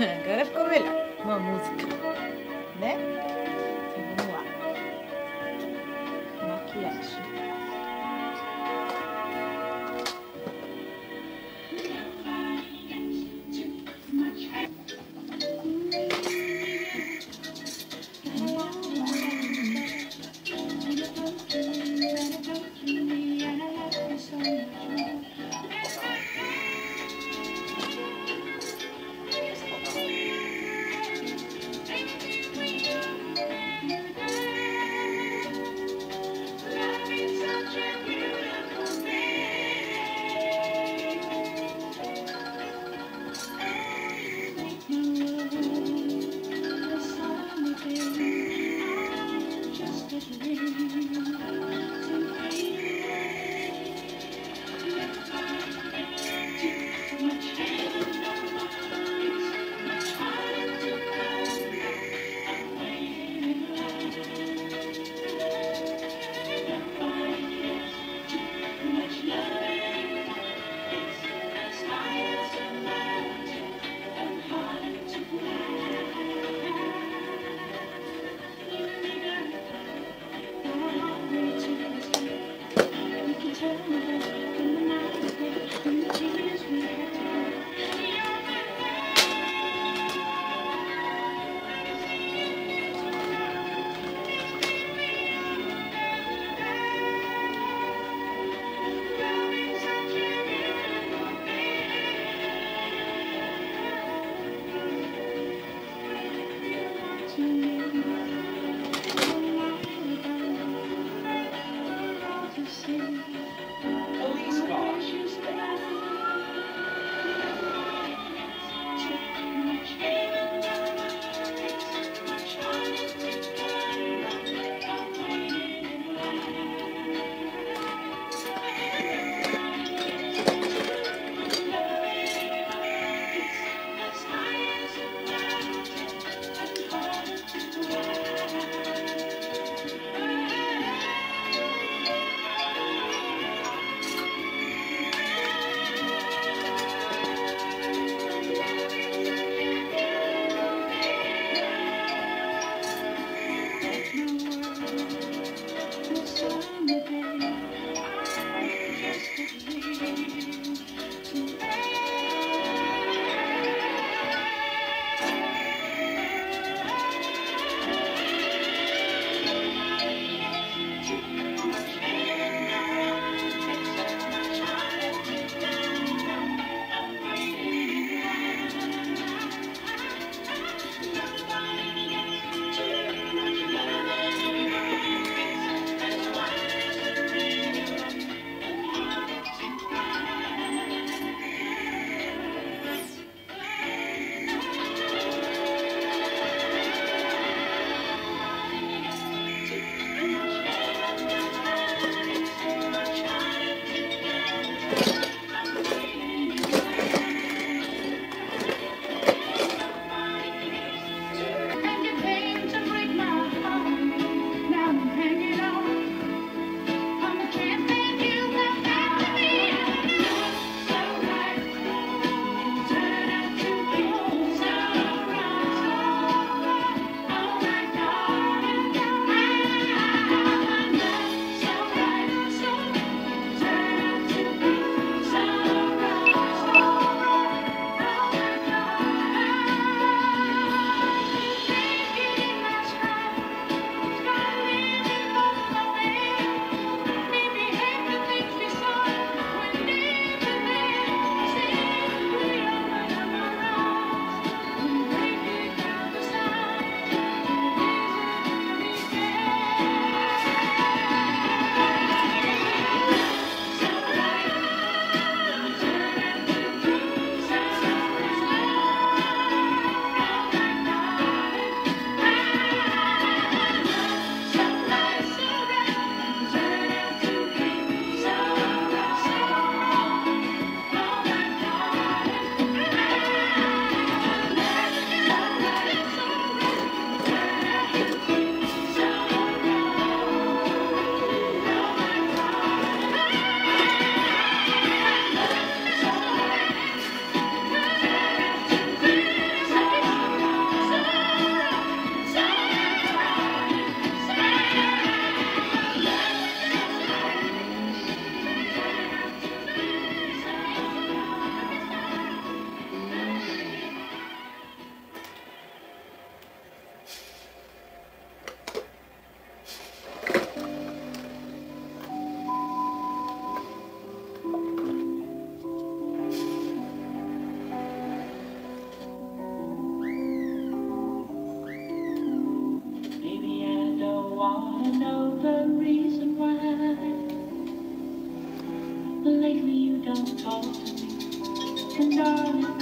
Agora ficou melhor. Uma música, né? Então vamos lá. Maquiagem. aqui. Don't talk to me. And darling,